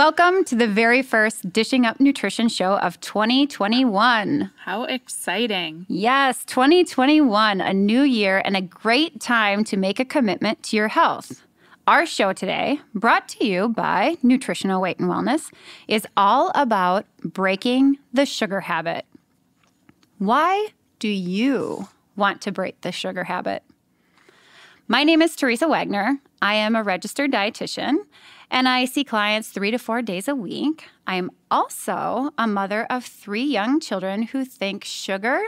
Welcome to the very first Dishing Up Nutrition show of 2021. How exciting! Yes, 2021, a new year and a great time to make a commitment to your health. Our show today, brought to you by Nutritional Weight and Wellness, is all about breaking the sugar habit. Why do you want to break the sugar habit? My name is Teresa Wagner. I am a registered dietitian and I see clients three to four days a week. I'm also a mother of three young children who think sugar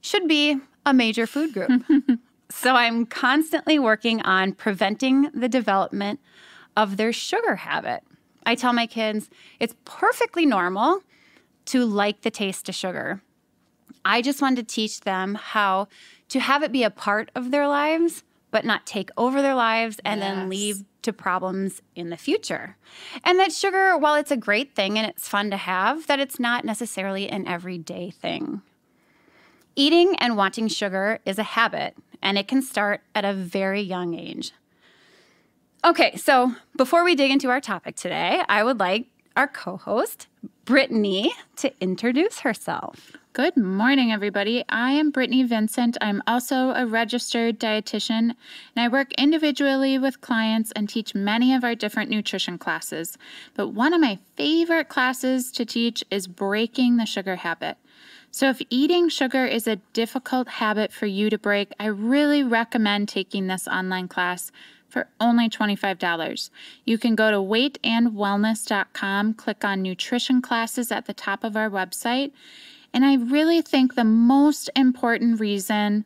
should be a major food group. so I'm constantly working on preventing the development of their sugar habit. I tell my kids it's perfectly normal to like the taste of sugar. I just wanted to teach them how to have it be a part of their lives, but not take over their lives and yes. then leave to problems in the future. And that sugar, while it's a great thing and it's fun to have, that it's not necessarily an everyday thing. Eating and wanting sugar is a habit, and it can start at a very young age. Okay, so before we dig into our topic today, I would like our co host, Brittany, to introduce herself. Good morning, everybody. I am Britni Vincent. I'm also a registered dietitian, and I work individually with clients and teach many of our different nutrition classes. But one of my favorite classes to teach is breaking the sugar habit. So, if eating sugar is a difficult habit for you to break, I really recommend taking this online class for only $25. You can go to weightandwellness.com, click on nutrition classes at the top of our website, and I really think the most important reason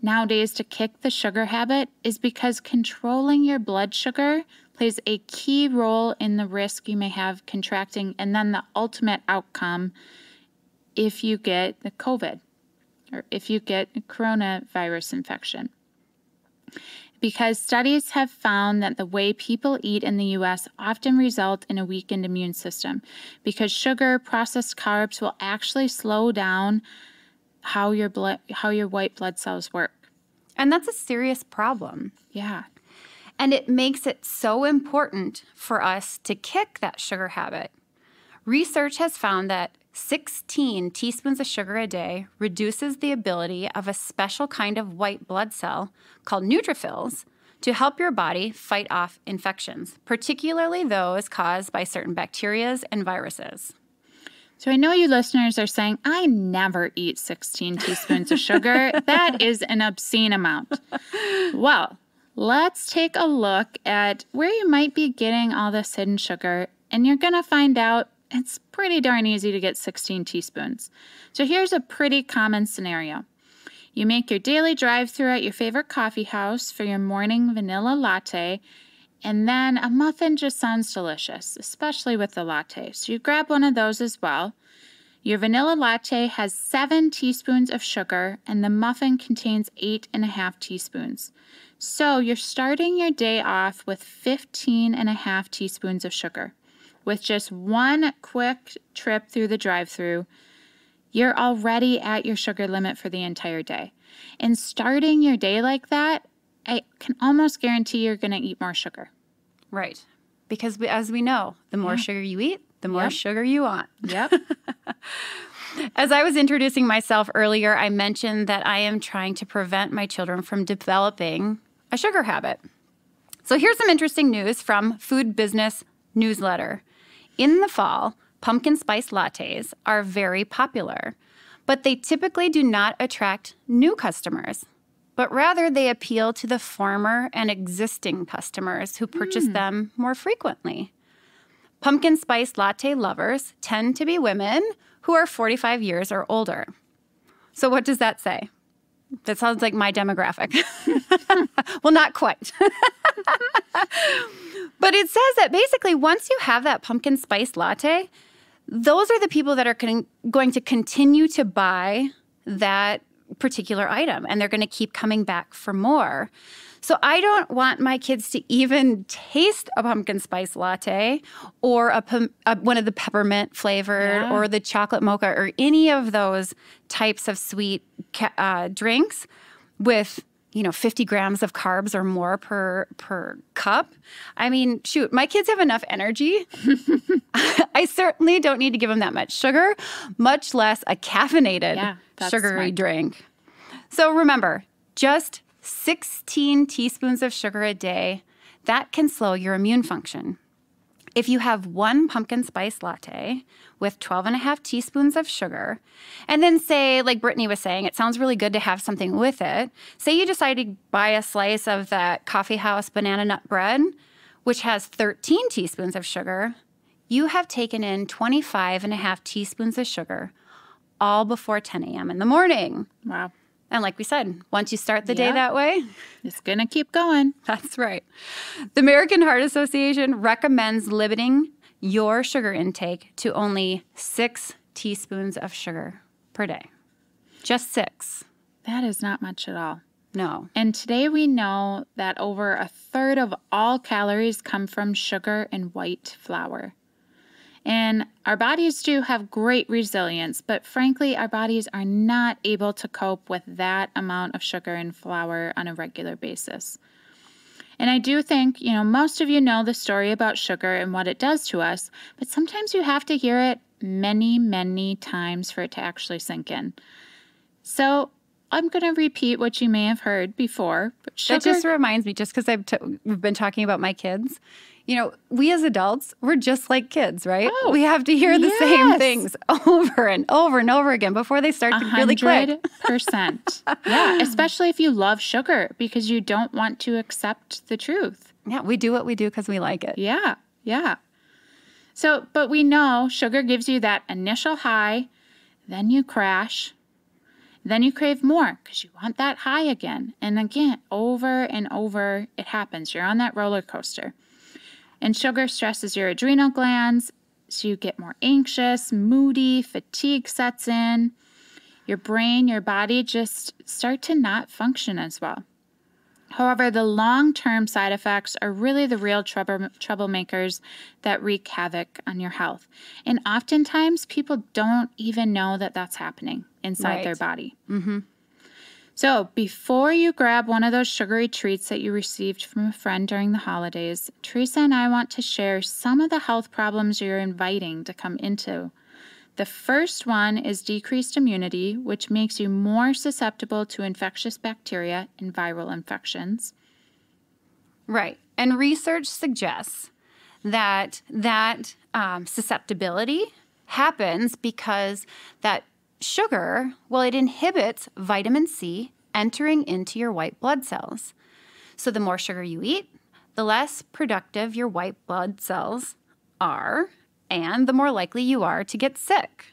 nowadays to kick the sugar habit is because controlling your blood sugar plays a key role in the risk you may have contracting and then the ultimate outcome if you get the COVID or if you get a coronavirus infection because studies have found that the way people eat in the US often result in a weakened immune system because sugar processed carbs will actually slow down how your blood how your white blood cells work. And that's a serious problem. Yeah. And it makes it so important for us to kick that sugar habit. Research has found that 16 teaspoons of sugar a day reduces the ability of a special kind of white blood cell called neutrophils to help your body fight off infections, particularly those caused by certain bacteria and viruses. So I know you listeners are saying, I never eat 16 teaspoons of sugar. that is an obscene amount. Well, let's take a look at where you might be getting all this hidden sugar, and you're going to find out it's pretty darn easy to get 16 teaspoons. So here's a pretty common scenario. You make your daily drive through at your favorite coffee house for your morning vanilla latte, and then a muffin just sounds delicious, especially with the latte. So you grab one of those as well. Your vanilla latte has seven teaspoons of sugar, and the muffin contains eight and a half teaspoons. So you're starting your day off with 15 and a half teaspoons of sugar with just one quick trip through the drive through, you're already at your sugar limit for the entire day. And starting your day like that, I can almost guarantee you're going to eat more sugar. Right. Because we, as we know, the more yeah. sugar you eat, the more yep. sugar you want. Yep. As I was introducing myself earlier, I mentioned that I am trying to prevent my children from developing a sugar habit. So here's some interesting news from Food Business Newsletter. In the fall, pumpkin spice lattes are very popular, but they typically do not attract new customers, but rather they appeal to the former and existing customers who purchase mm. them more frequently. Pumpkin spice latte lovers tend to be women who are 45 years or older. So, what does that say? That sounds like my demographic. well, not quite. but it says that basically, once you have that pumpkin spice latte, those are the people that are con- going to continue to buy that particular item and they're going to keep coming back for more. So I don't want my kids to even taste a pumpkin spice latte or a, a one of the peppermint flavored yeah. or the chocolate mocha or any of those types of sweet uh, drinks with you know 50 grams of carbs or more per per cup i mean shoot my kids have enough energy i certainly don't need to give them that much sugar much less a caffeinated Yeah, sugary smart. drink so remember just 16 teaspoons of sugar a day that can slow your immune function if you have one pumpkin spice latte with 12 and a half teaspoons of sugar, and then say, like Britni was saying, it sounds really good to have something with it. Say you decide to buy a slice of that coffee house banana nut bread, which has 13 teaspoons of sugar, you have taken in 25 and a half teaspoons of sugar all before 10 a.m. in the morning. Wow. And like we said, once you start the day that way, It's going to keep going. that's right. The American Heart Association recommends limiting your sugar intake to only six teaspoons of sugar per day. Just six. That is not much at all. No. And today we know that over a third of all calories come from sugar and white flour. And our bodies do have great resilience, but frankly, our bodies are not able to cope with that amount of sugar and flour on a regular basis. And I do think, you know, most of you know the story about sugar and what it does to us, but sometimes you have to hear it many, many times for it to actually sink in. So I'm going to repeat what you may have heard before. But sugar, That just reminds me, just because I've t- we've been talking about my kids. You know, we as adults, we're just like kids, right? Oh, we have to hear the same things over and over and over again before they start to really click. percent. Yeah, especially if you love sugar because you don't want to accept the truth. Yeah, we do what we do because we like it. Yeah, yeah. So, but we know sugar gives you that initial high, then you crash, then you crave more because you want that high again. And again, over and over, it happens. You're on that roller coaster. And sugar stresses your adrenal glands, so you get more anxious, moody, fatigue sets in. Your brain, your body just start to not function as well. However, the long term side effects are really the real trouble, troublemakers that wreak havoc on your health. And oftentimes, people don't even know that that's happening inside their body. Right. body. Mm-hmm. So, before you grab one of those sugary treats that you received from a friend during the holidays, Teresa and I want to share some of the health problems you're inviting to come into. The first one is decreased immunity, which makes you more susceptible to infectious bacteria and viral infections. Right. And research suggests that that um, susceptibility happens because that sugar, well, it inhibits vitamin C entering into your white blood cells. So the more sugar you eat, the less productive your white blood cells are, and the more likely you are to get sick.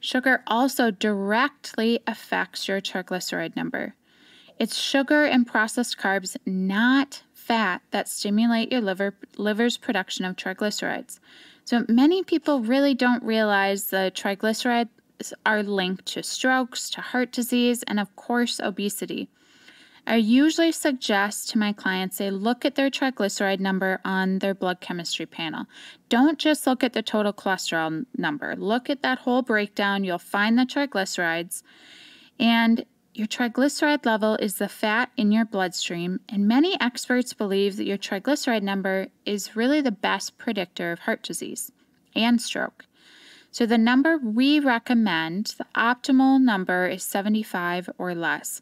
Sugar also directly affects your triglyceride number. It's sugar and processed carbs, not fat, that stimulate your liver, liver's production of triglycerides. So many people really don't realize the triglycerides are linked to strokes, to heart disease, and of course, obesity. I usually suggest to my clients they look at their triglyceride number on their blood chemistry panel. Don't just look at the total cholesterol number. Look at that whole breakdown. You'll find the triglycerides. And your triglyceride level is the fat in your bloodstream, and many experts believe that your triglyceride number is really the best predictor of heart disease and stroke. So, the number we recommend, the optimal number is 75 or less.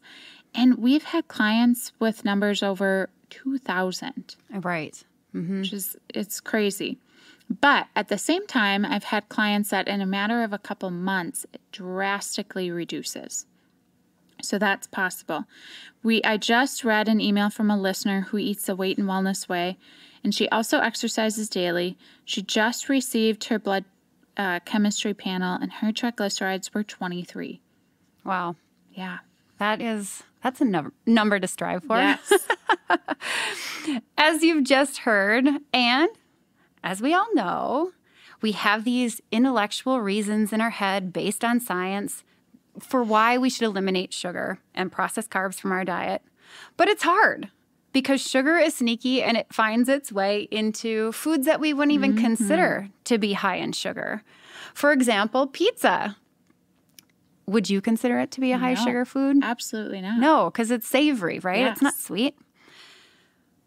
And we've had clients with numbers over 2,000 Right. Mm-hmm. which is it's crazy. But at the same time, I've had clients that in a matter of a couple months, it drastically reduces. So that's possible. We I just read an email from a listener who eats the weight and wellness way, and she also exercises daily. She just received her blood uh, chemistry panel, and her triglycerides were 23. Wow. Yeah. That is that's a num- number to strive for. Yes. As you've just heard, and as we all know, we have these intellectual reasons in our head based on science for why we should eliminate sugar and processed carbs from our diet. But it's hard because sugar is sneaky and it finds its way into foods that we wouldn't even mm-hmm. consider to be high in sugar. For example, pizza. would you consider it to be a high No. sugar food? Absolutely not. No, because it's savory, right? It's not sweet.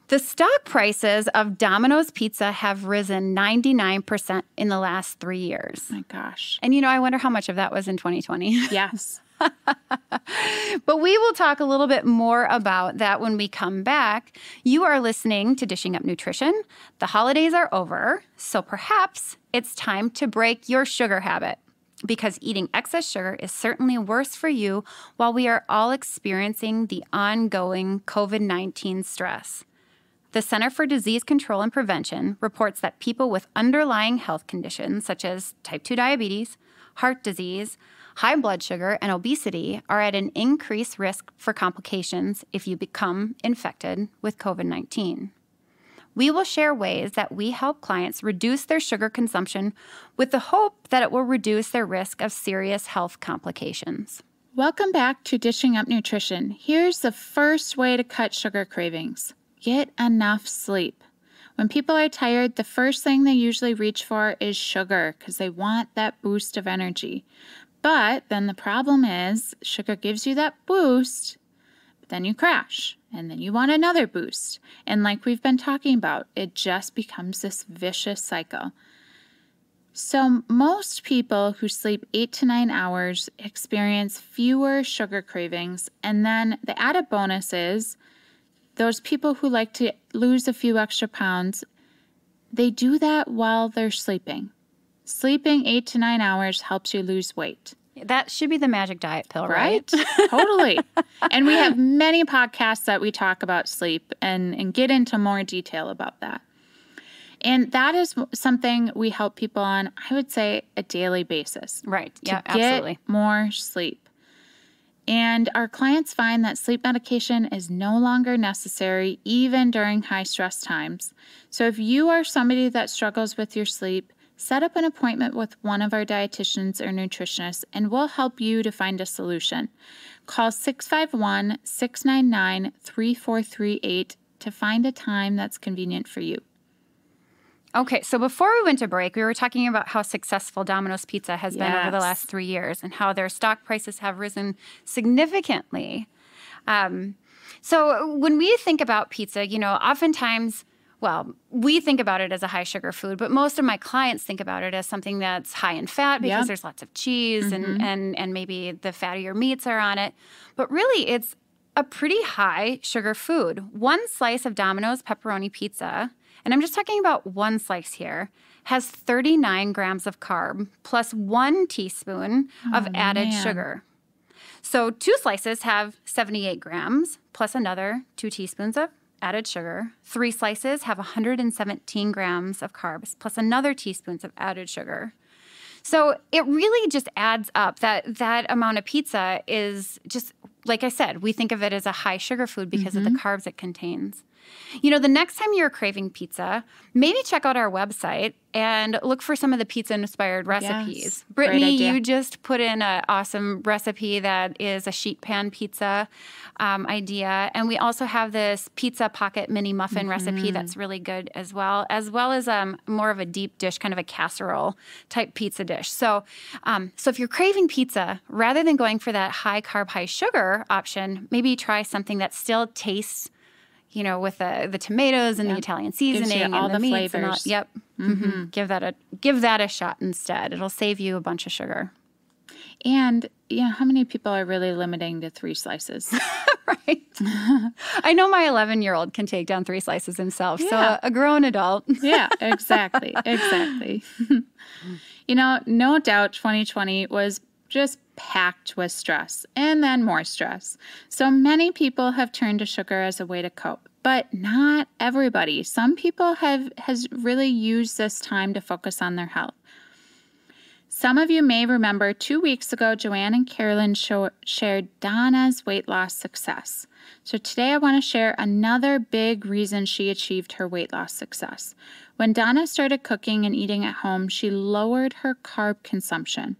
The stock prices of Domino's Pizza have risen 99% in the last three years. my gosh. And you know, I wonder how much of that was in 2020. Yes. but we will talk a little bit more about that when we come back. You are listening to Dishing Up Nutrition. The holidays are over, so perhaps it's time to break your sugar habit because eating excess sugar is certainly worse for you while we are all experiencing the ongoing COVID 19 stress. The Center for Disease Control and Prevention reports that people with underlying health conditions such as type 2 diabetes, heart disease, high blood sugar, and obesity are at an increased risk for complications if you become infected with COVID 19. We will share ways that we help clients reduce their sugar consumption with the hope that it will reduce their risk of serious health complications. Welcome back to Dishing Up Nutrition. Here's the first way to cut sugar cravings get enough sleep. When people are tired, the first thing they usually reach for is sugar because they want that boost of energy. But then the problem is, sugar gives you that boost, but then you crash and then you want another boost. And like we've been talking about, it just becomes this vicious cycle. So, most people who sleep eight to nine hours experience fewer sugar cravings. And then the added bonus is those people who like to lose a few extra pounds, they do that while they're sleeping. Sleeping eight to nine hours helps you lose weight, That should be the magic diet pill, right? right? totally. And we have many podcasts that we talk about sleep and, and get into more detail about that. And that is something we help people on, I would say, a daily basis. Right. to Yeah, get absolutely. more sleep. And our clients find that sleep medication is no longer necessary even during high stress times. So if you are somebody that struggles with your sleep, set up an appointment with one of our dietitians or nutritionists and we'll help you to find a solution. Call 651 699 3438 to find a time that's convenient for you. Okay, so before we went to break, we were talking about how successful Domino's Pizza has been over the last three years and how their stock prices have risen significantly. Um, so when we think about pizza, you know, oftentimes, well, we think about it as a high sugar food, but most of my clients think about it as something that's high in fat because Yeah. there's lots of cheese and, mm-hmm. and and maybe the fattier meats are on it. But really, it's a pretty high sugar food. One slice of Domino's pepperoni pizza, and I'm just talking about one slice here, has 39 grams of carb plus one teaspoon of oh, added man. sugar. So two slices have 78 grams plus another two teaspoons of added sugar. Three slices have 117 grams of carbs plus another teaspoons of added sugar. So it really just adds up. That that amount of pizza is just like I said, we think of it as a high sugar food because of the mm-hmm. carbs it contains. You know, the next time you're craving pizza, maybe check out our website and look for some of the pizza inspired recipes. Yes, Britni, you just put in an awesome recipe that is a sheet pan pizza um, idea. And we also have this pizza pocket mini muffin recipe Mm-hmm. that's really good as well, as well as um, more of a deep dish, kind of a casserole type pizza dish. So, um, so if you're craving pizza, rather than going for that high carb, high sugar option, maybe try something that still tastes you know, with the the tomatoes and the Italian seasoning all and the, the meats and all. flavors. Yep. hmm Give that a give that a shot instead. It'll save you a bunch of sugar. And yeah, how many people are really limiting to three slices? right. I know my 11 year old can take down three slices himself. So a, a grown adult. yeah, exactly. Exactly. you know, no doubt 2020 was just packed with stress and then more stress. So many people have turned to sugar as a way to cope, but not everybody. Some people have has really used this time to focus on their health. Some of you may remember two weeks ago, Joanne and Carolyn show, shared Donna's weight loss success. So today I want to share another big reason she achieved her weight loss success. When Donna started cooking and eating at home, she lowered her carb consumption.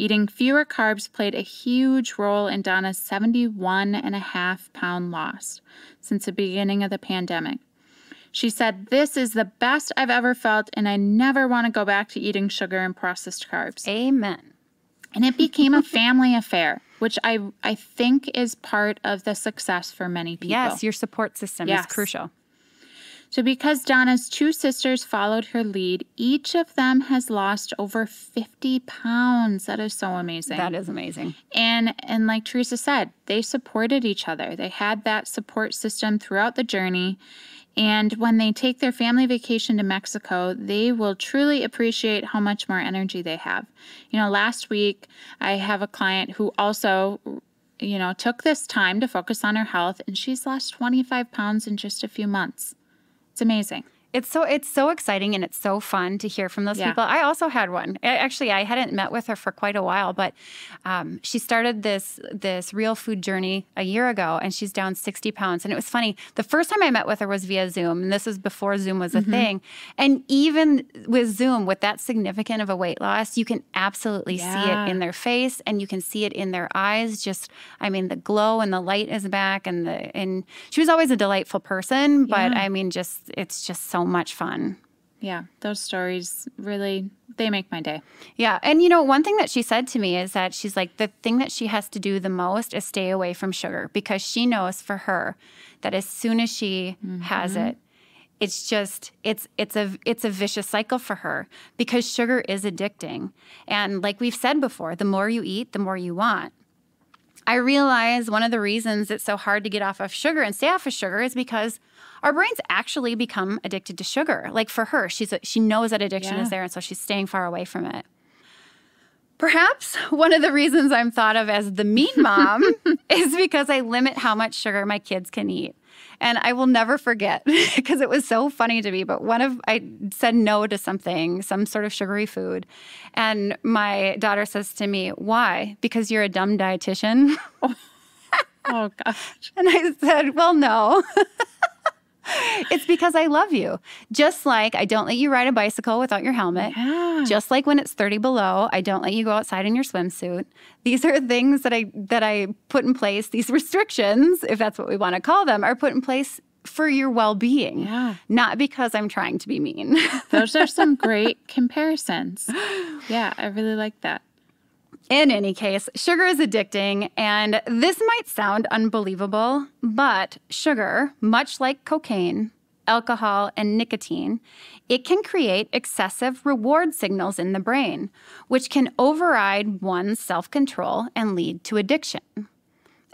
Eating fewer carbs played a huge role in Donna's 71 and a half pound loss since the beginning of the pandemic. She said, This is the best I've ever felt, and I never want to go back to eating sugar and processed carbs. Amen. And it became a family affair, which I I think is part of the success for many people. Yes, your support system Yes. is crucial. So, because Donna's two sisters followed her lead, each of them has lost over 50 pounds. That is so amazing. That is amazing. and and like Teresa said, they supported each other. They had that support system throughout the journey. And when they take their family vacation to Mexico, they will truly appreciate how much more energy they have. You know, last week I have a client who also you know, took this time to focus on her health and she's lost 25 pounds in just a few months. It's amazing. It's so it's so exciting and it's so fun to hear from those Yeah. people. I also had one. Actually, I hadn't met with her for quite a while, but um, she started this this real food journey a year ago, and she's down sixty pounds. And it was funny. The first time I met with her was via Zoom, and this was before Zoom was a thing. And even with Zoom, with that significant of a weight loss, you can absolutely see it in their face, and you can see it in their eyes. Just, I mean, the glow and the light is back, and the and she was always a delightful person, but Yeah. I mean, just it's just so much fun. Yeah, those stories really they make my day. Yeah. And you know, one thing that she said to me is that she's like, the thing that she has to do the most is stay away from sugar because she knows for her that as soon as she has mm-hmm. it, it's just it's it's a it's a vicious cycle for her because sugar is addicting. And like we've said before, the more you eat, the more you want. I realize one of the reasons it's so hard to get off of sugar and stay off of sugar is because our brains actually become addicted to sugar. Like for her, she's a, she knows that addiction Yeah. is there, and so she's staying far away from it. Perhaps one of the reasons I'm thought of as the mean mom is because I limit how much sugar my kids can eat. And I will never forget because it was so funny to me. But one of I said no to something, some sort of sugary food. And my daughter says to me, Why? Because you're a dumb dietitian? Oh gosh. And I said, Well, no. it's because I love you. Just like I don't let you ride a bicycle without your helmet. Yeah. Just like when it's 30 below, I don't let you go outside in your swimsuit. These are things that I that I put in place. These restrictions, if that's what we want to call them, are put in place for your well-being. Yeah. Not because I'm trying to be mean. Those are some great comparisons. Yeah, I really like that. In any case, sugar is addicting, and this might sound unbelievable, but sugar, much like cocaine, alcohol, and nicotine, it can create excessive reward signals in the brain, which can override one's self control and lead to addiction.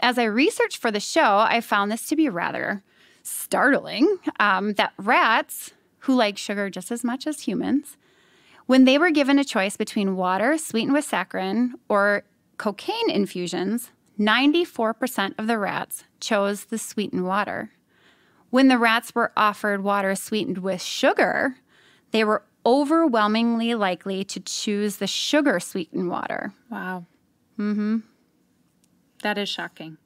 As I researched for the show, I found this to be rather startling um, that rats, who like sugar just as much as humans, when they were given a choice between water sweetened with saccharin or cocaine infusions, 94% of the rats chose the sweetened water. When the rats were offered water sweetened with sugar, they were overwhelmingly likely to choose the sugar sweetened water. Wow. Mm-hmm. That is shocking.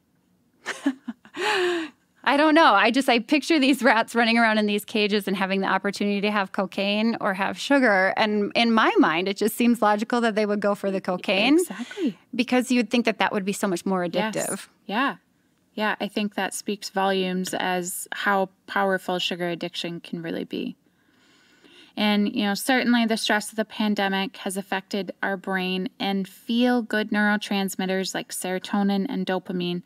I don't know. I just I picture these rats running around in these cages and having the opportunity to have cocaine or have sugar. And in my mind, it just seems logical that they would go for the cocaine Exactly. because you'd think that that would be so much more addictive. Yes. Yeah. Yeah, I think that speaks volumes as how powerful sugar addiction can really be. And, you know, certainly the stress of the pandemic has affected our brain and feel good neurotransmitters like serotonin and dopamine.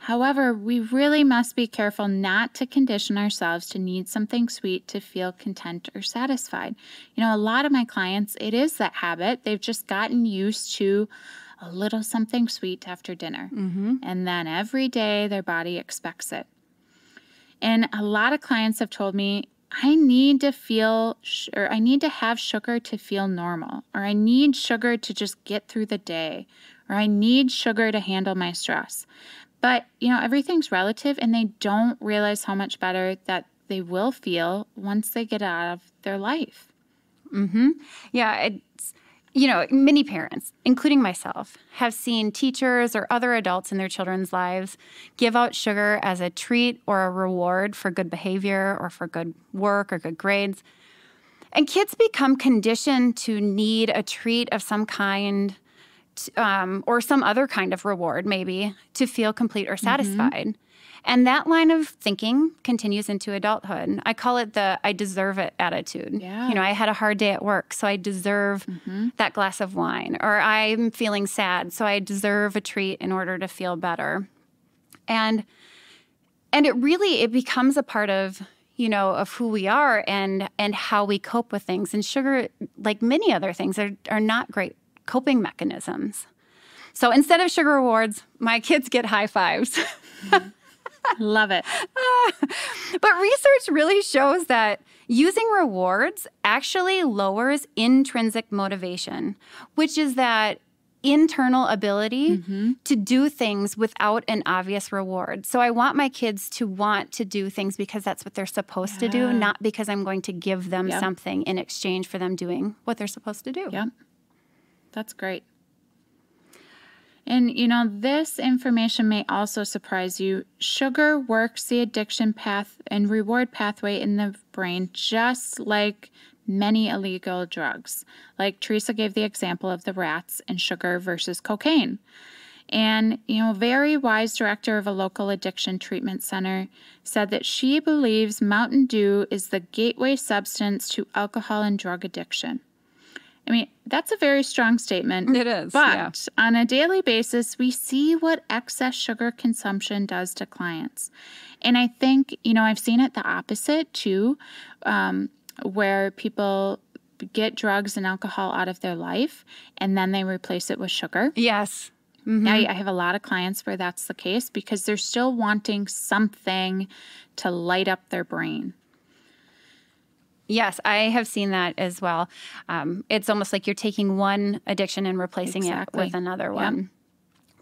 However, we really must be careful not to condition ourselves to need something sweet to feel content or satisfied. You know, a lot of my clients, it is that habit. They've just gotten used to a little something sweet after dinner. Mm-hmm. And then every day their body expects it. And a lot of clients have told me, I need to feel, sh- or I need to have sugar to feel normal, or I need sugar to just get through the day, or I need sugar to handle my stress. But, you know, everything's relative, and they don't realize how much better that they will feel once they get out of their life. Mhm. Yeah, it's you know, many parents, including myself, have seen teachers or other adults in their children's lives give out sugar as a treat or a reward for good behavior or for good work or good grades. And kids become conditioned to need a treat of some kind t- um, or some other kind of reward, maybe, to feel complete or satisfied. And that line of thinking continues into adulthood. I call it the I deserve it attitude. Yeah. You know, I had a hard day at work, so I deserve that glass of wine. Or I'm feeling sad, so I deserve a treat in order to feel better. And and it really it becomes a part of you know of who we are and and how we cope with things and sugar like many other things are, are not great coping mechanisms so instead of sugar rewards my kids get high fives Love it. but research really shows that using rewards actually lowers intrinsic motivation which is that internal ability mm-hmm. to do things without an obvious reward. So I want my kids to want to do things because that's what they're supposed to do, not because I'm going to give them Yep. something in exchange for them doing what they're supposed to do. Yep. That's great. And you know, this information may also surprise you. Sugar works the addiction path and reward pathway in the brain just like many illegal drugs. Like Teresa gave the example of the rats and sugar versus cocaine. And, you know, very wise director of a local addiction treatment center said that she believes Mountain Dew is the gateway substance to alcohol and drug addiction. I mean, that's a very strong statement. It is, But yeah. on a daily basis, we see what excess sugar consumption does to clients. And I think, you know, I've seen it the opposite too, um, where people get drugs and alcohol out of their life and then they replace it with sugar. Yes. I, I have a lot of clients where that's the case because they're still wanting something to light up their brain. Yes, I have seen that as well. Um, it's almost like you're taking one addiction and replacing Exactly. it with another one.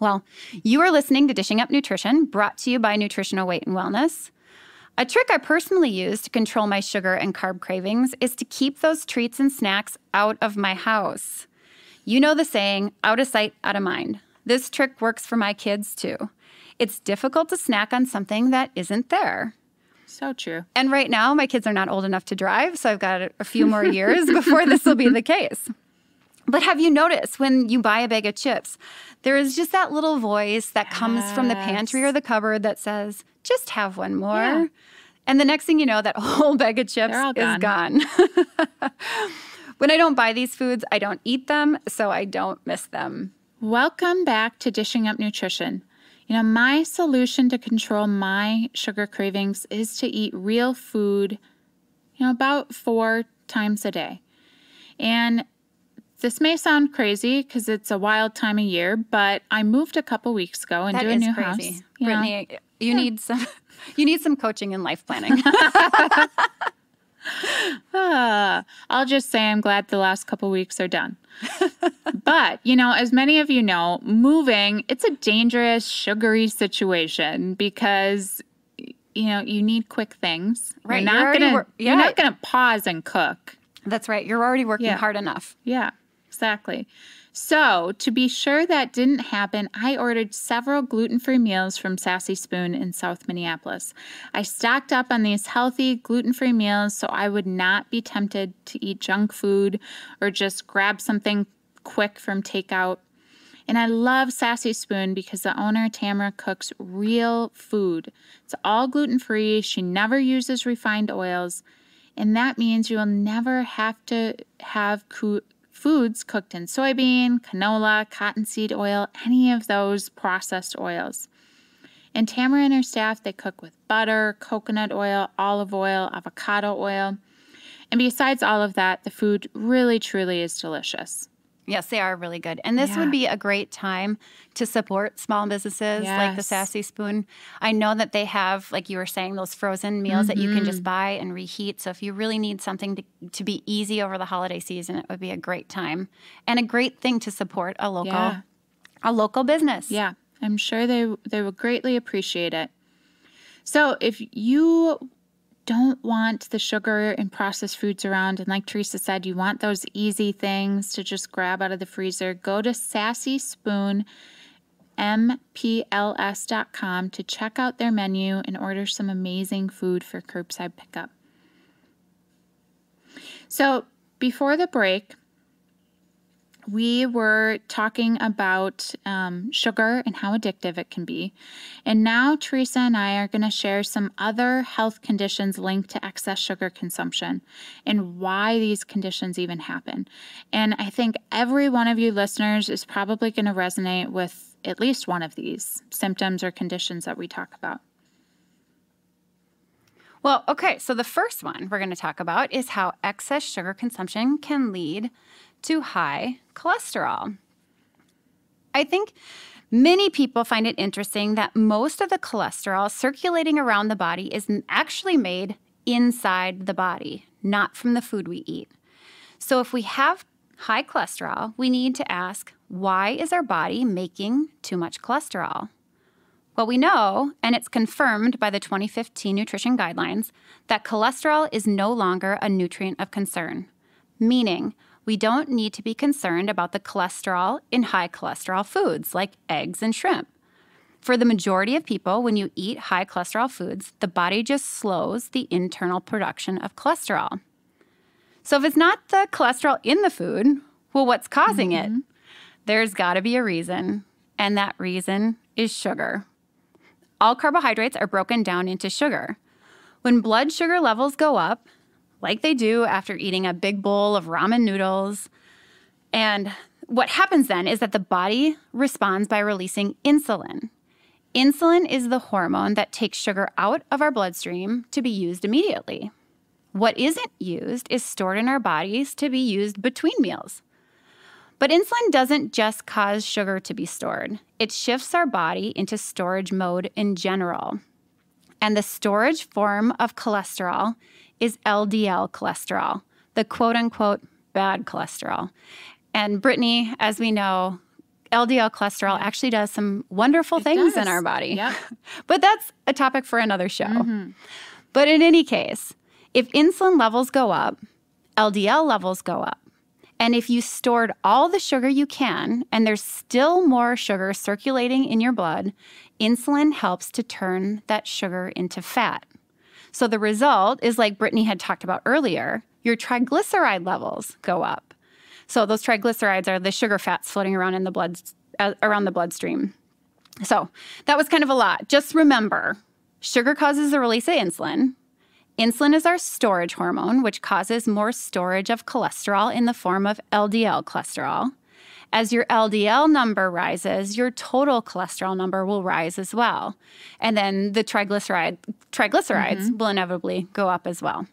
Well, you are listening to Dishing Up Nutrition, brought to you by Nutritional Weight and Wellness. A trick I personally use to control my sugar and carb cravings is to keep those treats and snacks out of my house. You know the saying, out of sight, out of mind. This trick works for my kids too. It's difficult to snack on something that isn't there. So true. And right now, my kids are not old enough to drive, so I've got a- few more years before this will be the case. But have you noticed when you buy a bag of chips, there is just that little voice that comes from the pantry or the cupboard that says, just have one more. Yeah. And the next thing you know, that whole bag of chips is gone. when I don't buy these foods, I don't eat them, so I don't miss them. Welcome back to Dishing Up Nutrition. You know, my solution to control my sugar cravings is to eat real food, you know, about four times a day. And this may sound crazy because it's a wild time of year, but I moved a couple weeks ago into a new crazy. house. you know. Britni, you need some you need some coaching and life planning. Ah, I'll just say I'm glad the last couple weeks are done. but, you know, as many of you know, moving, it's a dangerous, sugary situation because you know, you need quick things. Right, You're you're not gonna wor- you're yeah. not gonna pause and cook. That's right. You're already working Yeah. hard enough. Yeah, exactly. So, to be sure that didn't happen, I ordered several gluten free meals from Sassy Spoon in South Minneapolis. I stocked up on these healthy, gluten free meals so I would not be tempted to eat junk food or just grab something quick from takeout. And I love Sassy Spoon because the owner, Tamara, cooks real food. It's all gluten free. She never uses refined oils. And that means you will never have to have foods cooked in soybean, canola, cottonseed oil, any of those processed oils. And Tamara and her staff, they cook with butter, coconut oil, olive oil, avocado oil. And besides all of that, the food really, truly is delicious. Yes, they are really good. And this Yeah. would be a great time to support small businesses like the Sassy Spoon. I know that they have, like you were saying, those frozen meals that you can Mm-hmm. just buy and reheat. So if you really need something to, to be easy over the holiday season, it would be a great time and a great thing to support a local Yeah. a local business. Yeah, I'm sure they they will greatly appreciate it. So if you don't want the sugar and processed foods around, and like Teresa said, you want those easy things to just grab out of the freezer, go to Sassy Spoon mpls.com to check out their menu and order some amazing food for curbside pickup. So, before the break, we were talking about um, sugar and how addictive it can be. And now Teresa and I are going to share some other health conditions linked to excess sugar consumption and why these conditions even happen. And I think every one of you listeners is probably going to resonate with at least one of these symptoms or conditions that we talk about. Well, okay, so the first one we're going to talk about is how excess sugar consumption can lead to high cholesterol. I think many people find it interesting that most of the cholesterol circulating around the body is actually made inside the body, not from the food we eat. So if we have high cholesterol, we need to ask why is our body making too much cholesterol? Well, we know, and it's confirmed by the 2015 nutrition guidelines, that cholesterol is no longer a nutrient of concern, meaning we don't need to be concerned about the cholesterol in high cholesterol foods like eggs and shrimp. For the majority of people, when you eat high cholesterol foods, the body just slows the internal production of cholesterol. So, if it's not the cholesterol in the food, well, what's causing mm-hmm. it? There's got to be a reason, and that reason is sugar. All carbohydrates are broken down into sugar. When blood sugar levels go up, like they do after eating a big bowl of ramen noodles. And what happens then is that the body responds by releasing insulin. Insulin is the hormone that takes sugar out of our bloodstream to be used immediately. What isn't used is stored in our bodies to be used between meals. But insulin doesn't just cause sugar to be stored, it shifts our body into storage mode in general. And the storage form of cholesterol is LDL cholesterol, the quote unquote bad cholesterol. And Britni, as we know, LDL cholesterol actually does some wonderful it things does. in our body. Yep. but that's a topic for another show. Mm-hmm. But in any case, if insulin levels go up, LDL levels go up. And if you stored all the sugar you can and there's still more sugar circulating in your blood, insulin helps to turn that sugar into fat. So the result is like Britni had talked about earlier, your triglyceride levels go up. So those triglycerides are the sugar fats floating around in the blood uh, around the bloodstream. So that was kind of a lot. Just remember, sugar causes the release of insulin. Insulin is our storage hormone, which causes more storage of cholesterol in the form of LDL cholesterol. As your LDL number rises, your total cholesterol number will rise as well. And then the triglyceride triglycerides mm-hmm. will inevitably go up as well.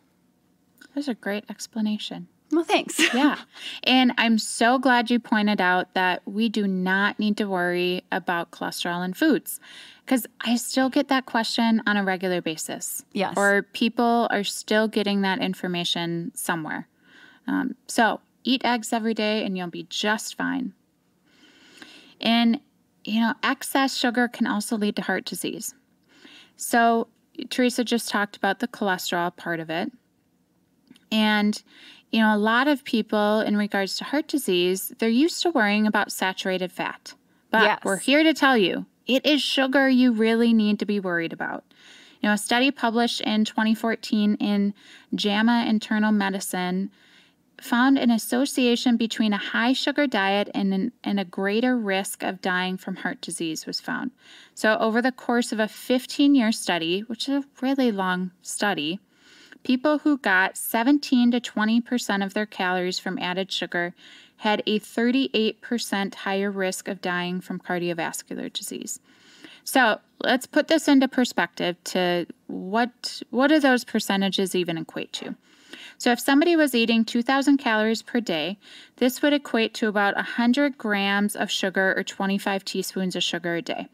That's a great explanation. Well, thanks. yeah. And I'm so glad you pointed out that we do not need to worry about cholesterol in foods because I still get that question on a regular basis. Yes. Or people are still getting that information somewhere. Um, so Eat eggs every day and you'll be just fine. And, you know, excess sugar can also lead to heart disease. So, Teresa just talked about the cholesterol part of it. And, you know, a lot of people, in regards to heart disease, they're used to worrying about saturated fat. But yes. we're here to tell you it is sugar you really need to be worried about. You know, a study published in 2014 in JAMA Internal Medicine found an association between a high sugar diet and, an, and a greater risk of dying from heart disease was found. So, over the course of a 15 year study, which is a really long study, people who got 17 to 20% of their calories from added sugar had a 38% higher risk of dying from cardiovascular disease. So, let's put this into perspective to what what do those percentages even equate to? So if somebody was eating 2,000 calories per day, this would equate to about 100 grams of sugar or 25 teaspoons of sugar a day.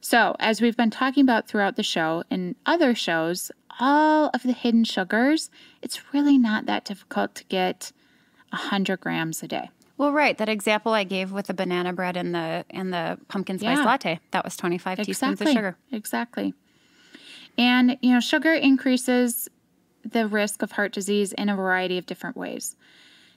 So, as we've been talking about throughout the show and other shows, all of the hidden sugars, it's really not that difficult to get 100 grams a day. Well, right. That example I gave with the banana bread and the and the pumpkin spice yeah. latte, that was 25 exactly. teaspoons of sugar. Exactly. And, you know, sugar increases the risk of heart disease in a variety of different ways.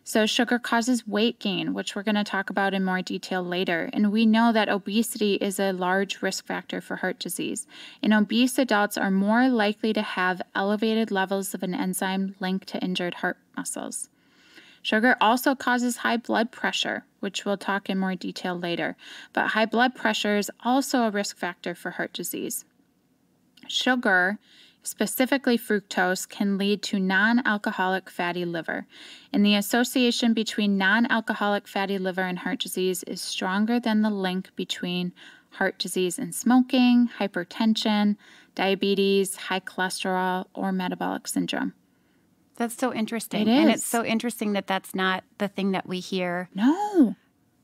So, sugar causes weight gain, which we're going to talk about in more detail later. And we know that obesity is a large risk factor for heart disease. And obese adults are more likely to have elevated levels of an enzyme linked to injured heart muscles. Sugar also causes high blood pressure, which we'll talk in more detail later. But high blood pressure is also a risk factor for heart disease. Sugar, specifically fructose, can lead to non alcoholic fatty liver. And the association between non alcoholic fatty liver and heart disease is stronger than the link between heart disease and smoking, hypertension, diabetes, high cholesterol, or metabolic syndrome. That's so interesting. It And it's so interesting that that's not the thing that we hear No,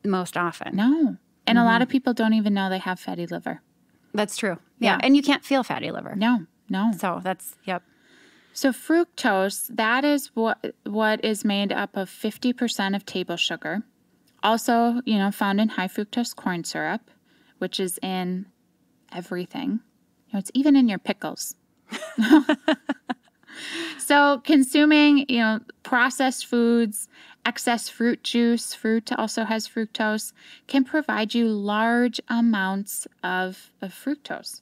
most often. no. And a lot mm-hmm. of people don't even know they have fatty liver. That's true. Yeah. Yeah. And you can't feel fatty liver. No, no. So that's, yep. So fructose, that is what what is made up of 50% of table sugar. Also, you know, found in high fructose corn syrup, which is in everything. You know, it's even in your pickles. so consuming, you know, processed foods, excess fruit juice, fruit also has fructose, can provide you large amounts of, of fructose.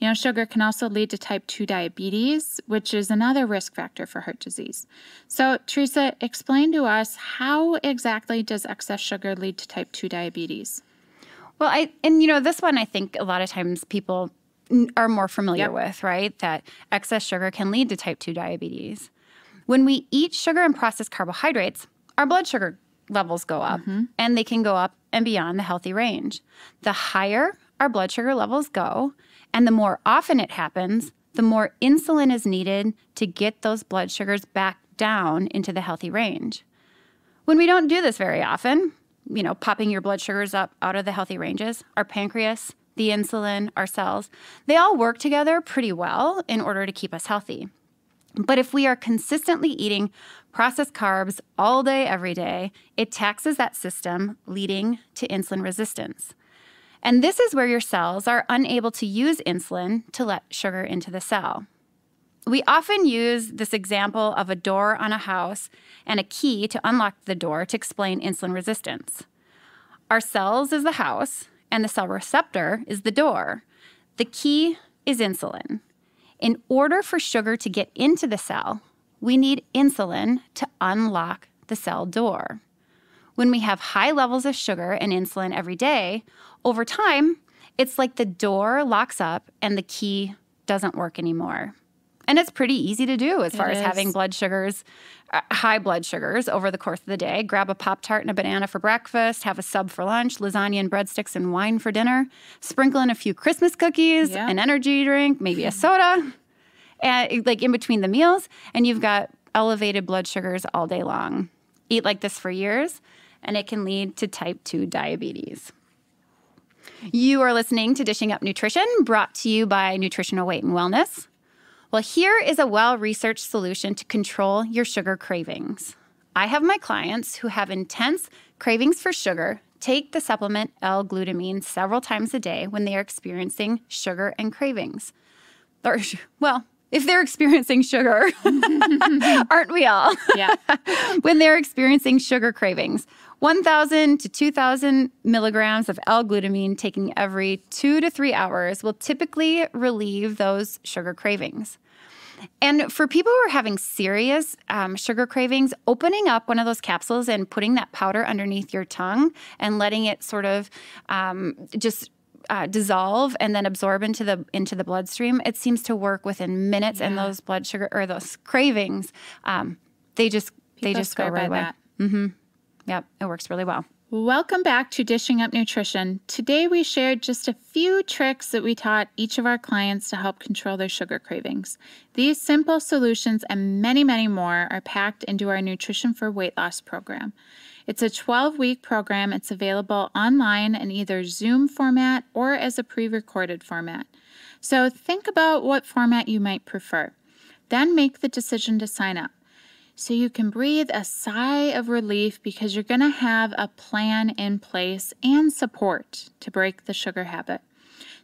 You know, sugar can also lead to type 2 diabetes, which is another risk factor for heart disease. So, Teresa, explain to us how exactly does excess sugar lead to type 2 diabetes? Well, I and you know this one I think a lot of times people are more familiar Yep. with, right? That excess sugar can lead to type 2 diabetes. When we eat sugar and processed carbohydrates, our blood sugar levels go up mm-hmm. and they can go up and beyond the healthy range. The higher our blood sugar levels go and the more often it happens, the more insulin is needed to get those blood sugars back down into the healthy range. When we don't do this very often, you know, popping your blood sugars up out of the healthy ranges, our pancreas, the insulin, our cells, they all work together pretty well in order to keep us healthy. But if we are consistently eating processed carbs all day, every day, it taxes that system, leading to insulin resistance. And this is where your cells are unable to use insulin to let sugar into the cell. We often use this example of a door on a house and a key to unlock the door to explain insulin resistance. Our cells is the house, and the cell receptor is the door. The key is insulin. In order for sugar to get into the cell, we need insulin to unlock the cell door. When we have high levels of sugar and insulin every day, over time, it's like the door locks up and the key doesn't work anymore. And it's pretty easy to do as far as having blood sugars, uh, high blood sugars over the course of the day. Grab a Pop Tart and a banana for breakfast, have a sub for lunch, lasagna and breadsticks and wine for dinner, sprinkle in a few Christmas cookies, Yeah. an energy drink, maybe a soda, and like in between the meals, and you've got elevated blood sugars all day long. Eat like this for years, and it can lead to type 2 diabetes. You are listening to Dishing Up Nutrition, brought to you by Nutritional Weight and Wellness. Well, here is a well researched solution to control your sugar cravings. I have my clients who have intense cravings for sugar take the supplement L glutamine several times a day when they are experiencing sugar and cravings. Or, well, if they're experiencing sugar, aren't we all? Yeah. when they're experiencing sugar cravings. 1,000 to 2,000 milligrams of L glutamine taken every two to three hours will typically relieve those sugar cravings. And for people who are having serious um, sugar cravings, opening up one of those capsules and putting that powder underneath your tongue and letting it sort of um, just uh, dissolve and then absorb into the into the bloodstream, it seems to work within minutes. And those blood sugar or those cravings, um, they just they just go right away. that. Yep, it works really well. Welcome back to Dishing Up Nutrition. Today we shared just a few tricks that we taught each of our clients to help control their sugar cravings. These simple solutions and many, many more are packed into our Nutrition for Weight Loss program. It's a 12 week program. It's available online in either Zoom format or as a pre recorded format. So think about what format you might prefer. Then make the decision to sign up so you can breathe a sigh of relief because you're going to have a plan in place and support to break the sugar habit.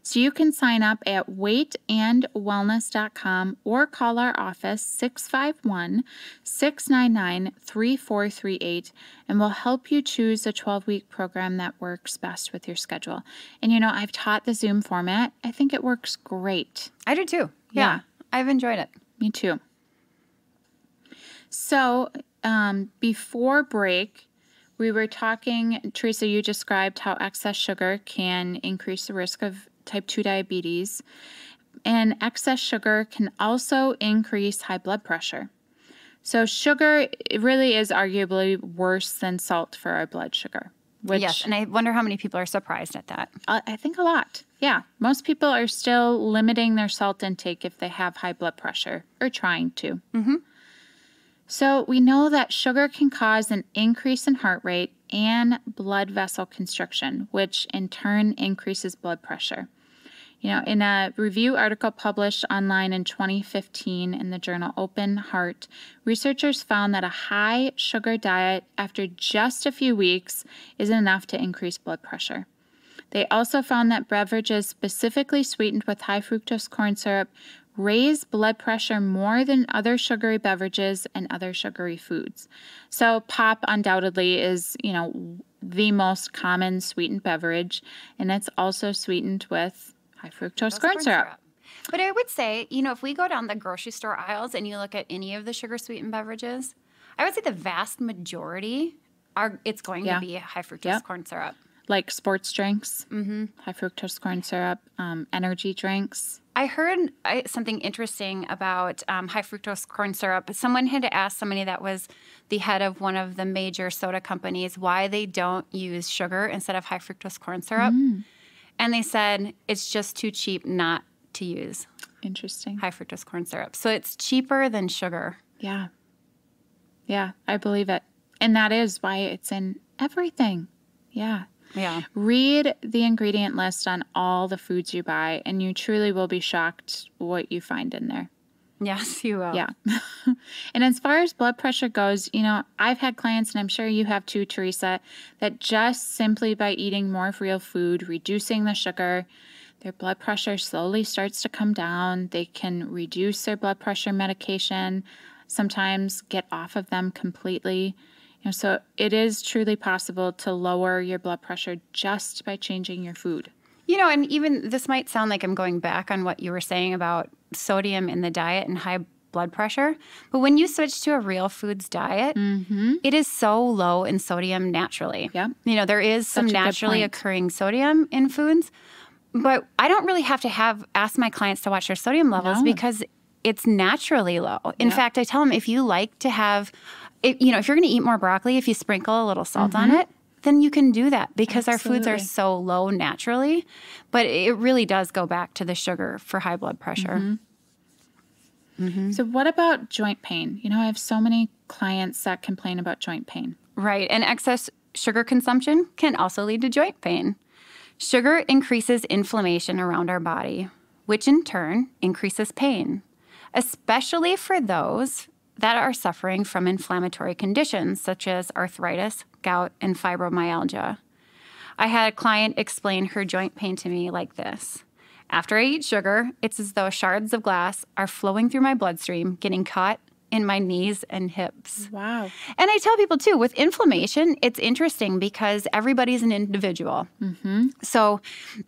So you can sign up at weightandwellness.com or call our office 651 699 3438 and we'll help you choose a 12 week program that works best with your schedule. And you know, I've taught the Zoom format, I think it works great. I do too. Yeah. I've enjoyed it. Me too. So, um, before break, We were talking, Teresa, you described how excess sugar can increase the risk of type 2 diabetes, and excess sugar can also increase high blood pressure. So, sugar really is arguably worse than salt for our blood sugar. Which yes, and I wonder how many people are surprised at that. I think a lot. Yeah, most people are still limiting their salt intake if they have high blood pressure or trying to. Mm-hmm. So, we know that sugar can cause an increase in heart rate and blood vessel constriction, which in turn increases blood pressure. You know, in a review article published online in 2015 in the journal Open Heart, researchers found that a high sugar diet after just a few weeks is enough to increase blood pressure. They also found that beverages specifically sweetened with high fructose corn syrup raise blood pressure more than other sugary beverages and other sugary foods. So pop undoubtedly is, you know, the most common sweetened beverage and it's also sweetened with high fructose corn, syrup. syrup. But I would say, you know, if we go down the grocery store aisles and you look at any of the sugar sweetened beverages, I would say the vast majority are it's going yeah. to be high fructose yep. corn syrup. Like sports drinks, mm-hmm. high fructose corn syrup, um, energy drinks. I heard something interesting about um, high fructose corn syrup. Someone had asked somebody that was the head of one of the major soda companies why they don't use sugar instead of high fructose corn syrup. Mm. And they said it's just too cheap not to use. Interesting. High fructose corn syrup. So it's cheaper than sugar. Yeah. Yeah, I believe it. And that is why it's in everything. Yeah. Yeah. Read the ingredient list on all the foods you buy, and you truly will be shocked what you find in there. Yes, you will. Yeah. and as far as blood pressure goes, you know, I've had clients, and I'm sure you have too, Teresa, that just simply by eating more of real food, reducing the sugar, their blood pressure slowly starts to come down. They can reduce their blood pressure medication, sometimes get off of them completely. Know, so it is truly possible to lower your blood pressure just by changing your food. You know, and even this might sound like I'm going back on what you were saying about sodium in the diet and high blood pressure. But when you switch to a real foods diet, mm-hmm. it is so low in sodium naturally. Yeah. You know, there is Such some naturally occurring sodium in foods, but I don't really have to have ask my clients to watch their sodium levels no. because it's naturally low. In fact, I tell them if you like to have if, you know, if you're going to eat more broccoli, if you sprinkle a little salt mm-hmm. on it, then you can do that because Absolutely. our foods are so low naturally. But it really does go back to the sugar for high blood pressure. Mm-hmm. Mm-hmm. So, what about joint pain? You know, I have so many clients that complain about joint pain. Right. And excess sugar consumption can also lead to joint pain. Sugar increases inflammation around our body, which in turn increases pain, especially for those that are suffering from inflammatory conditions such as arthritis, gout, and fibromyalgia. I had a client explain her joint pain to me like this. After I eat sugar, it's as though shards of glass are flowing through my bloodstream, getting caught in my knees and hips. Wow. And I tell people too, with inflammation, it's interesting because everybody's an individual. Mm-hmm. So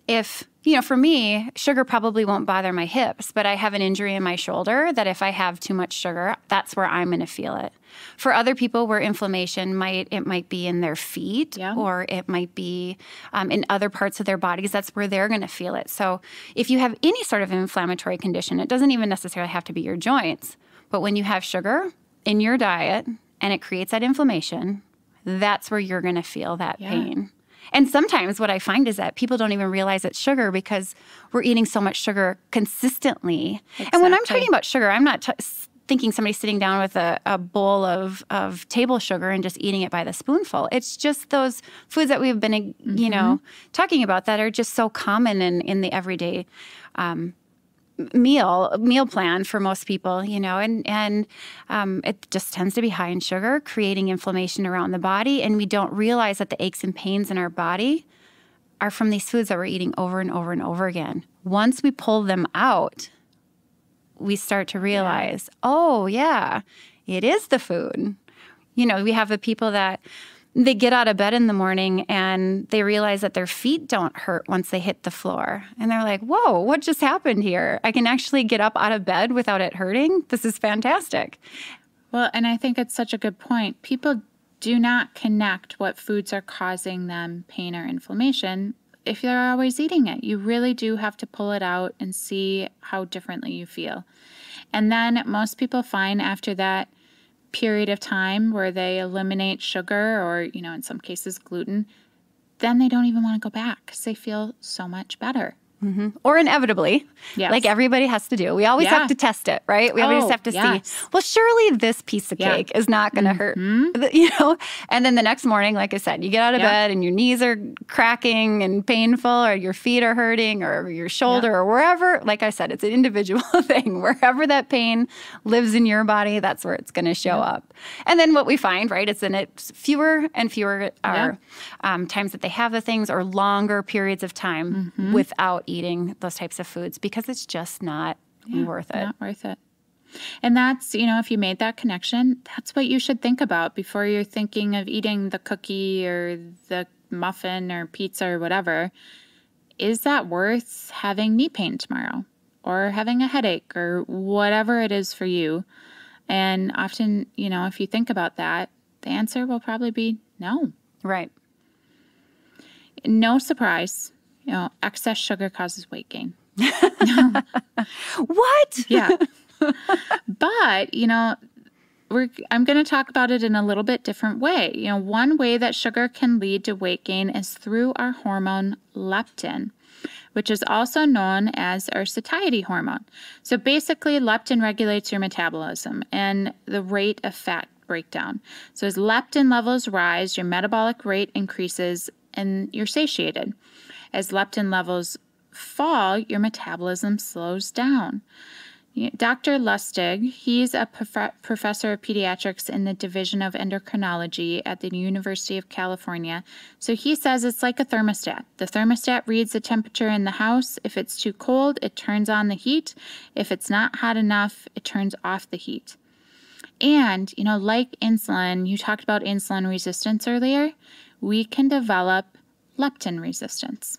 if you know, for me, sugar probably won't bother my hips, but I have an injury in my shoulder that if I have too much sugar, that's where I'm going to feel it. For other people, where inflammation might it might be in their feet yeah. or it might be um, in other parts of their bodies, that's where they're going to feel it. So if you have any sort of inflammatory condition, it doesn't even necessarily have to be your joints, but when you have sugar in your diet and it creates that inflammation, that's where you're going to feel that yeah. pain. And sometimes what I find is that people don't even realize it's sugar because we're eating so much sugar consistently. Exactly. And when I'm talking about sugar, I'm not t- thinking somebody sitting down with a, a bowl of, of table sugar and just eating it by the spoonful. It's just those foods that we've been, mm-hmm. you know, talking about that are just so common in, in the everyday um, meal meal plan for most people you know and and um, it just tends to be high in sugar creating inflammation around the body and we don't realize that the aches and pains in our body are from these foods that we're eating over and over and over again once we pull them out we start to realize yeah. oh yeah it is the food you know we have the people that they get out of bed in the morning and they realize that their feet don't hurt once they hit the floor. And they're like, whoa, what just happened here? I can actually get up out of bed without it hurting. This is fantastic. Well, and I think it's such a good point. People do not connect what foods are causing them pain or inflammation if you're always eating it. You really do have to pull it out and see how differently you feel. And then most people find after that period of time where they eliminate sugar or, you know, in some cases gluten, then they don't even want to go back because they feel so much better. Mm-hmm. Or inevitably, yes. like everybody has to do. We always yeah. have to test it, right? We always oh, have to yes. see, well, surely this piece of cake yeah. is not going to mm-hmm. hurt, you know? And then the next morning, like I said, you get out of yeah. bed and your knees are cracking and painful, or your feet are hurting, or your shoulder, or wherever. Like I said, it's an individual thing. Wherever that pain lives in your body, that's where it's going to show up. And then what we find, right, is in it fewer and fewer are um, times that they have the things or longer periods of time mm-hmm. without eating those types of foods because it's just not yeah, worth it. Not worth it. And that's, you know, if you made that connection, that's what you should think about before you're thinking of eating the cookie or the muffin or pizza or whatever. Is that worth having knee pain tomorrow or having a headache or whatever it is for you? And often, you know, if you think about that, the answer will probably be no. Right. No surprise you know, excess sugar causes weight gain. what? yeah. but, you know, we're, I'm going to talk about it in a little bit different way. You know, one way that sugar can lead to weight gain is through our hormone leptin, which is also known as our satiety hormone. So basically, leptin regulates your metabolism and the rate of fat breakdown. So as leptin levels rise, your metabolic rate increases and you're satiated. As leptin levels fall, your metabolism slows down. Dr. Lustig, he's a prof- professor of pediatrics in the Division of Endocrinology at the University of California. So he says it's like a thermostat. The thermostat reads the temperature in the house. If it's too cold, it turns on the heat. If it's not hot enough, it turns off the heat. And, you know, like insulin, you talked about insulin resistance earlier, we can develop leptin resistance.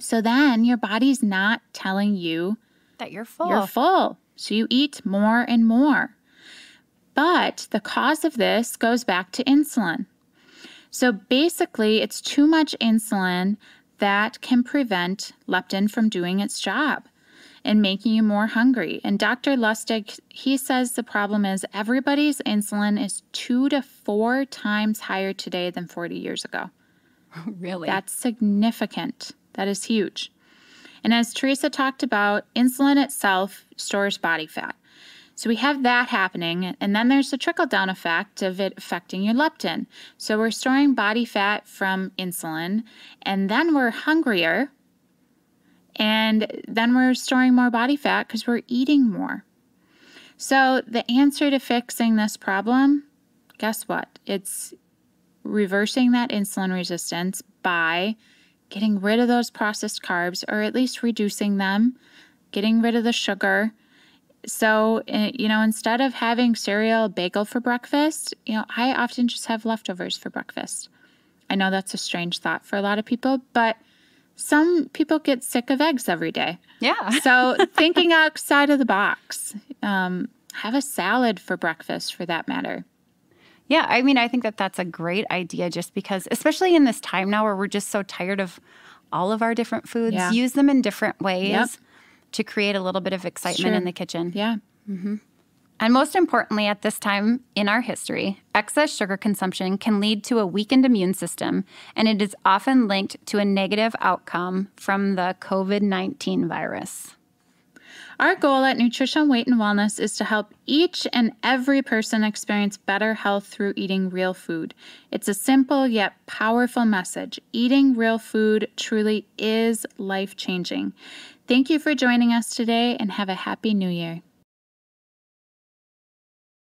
So then your body's not telling you that you're full. You're full. So you eat more and more. But the cause of this goes back to insulin. So basically, it's too much insulin that can prevent leptin from doing its job and making you more hungry. And Dr. Lustig, he says the problem is everybody's insulin is two to four times higher today than 40 years ago. really? That's significant. That is huge. And as Teresa talked about, insulin itself stores body fat. So we have that happening, and then there's the trickle down effect of it affecting your leptin. So we're storing body fat from insulin, and then we're hungrier, and then we're storing more body fat because we're eating more. So the answer to fixing this problem, guess what? It's reversing that insulin resistance by getting rid of those processed carbs or at least reducing them, getting rid of the sugar. So, eh, you know, instead of having cereal bagel for breakfast, you know, I often just have leftovers for breakfast. I know that's a strange thought for a lot of people, but some people get sick of eggs every day. Yeah. so, thinking outside of the box, um, have a salad for breakfast for that matter. Yeah, I mean, I think that that's a great idea just because, especially in this time now where we're just so tired of all of our different foods, yeah. use them in different ways yep. to create a little bit of excitement in the kitchen. Yeah. Mm-hmm. And most importantly, at this time in our history, excess sugar consumption can lead to a weakened immune system, and it is often linked to a negative outcome from the COVID 19 virus. Our goal at Nutrition, Weight, and Wellness is to help each and every person experience better health through eating real food. It's a simple yet powerful message. Eating real food truly is life changing. Thank you for joining us today and have a happy new year.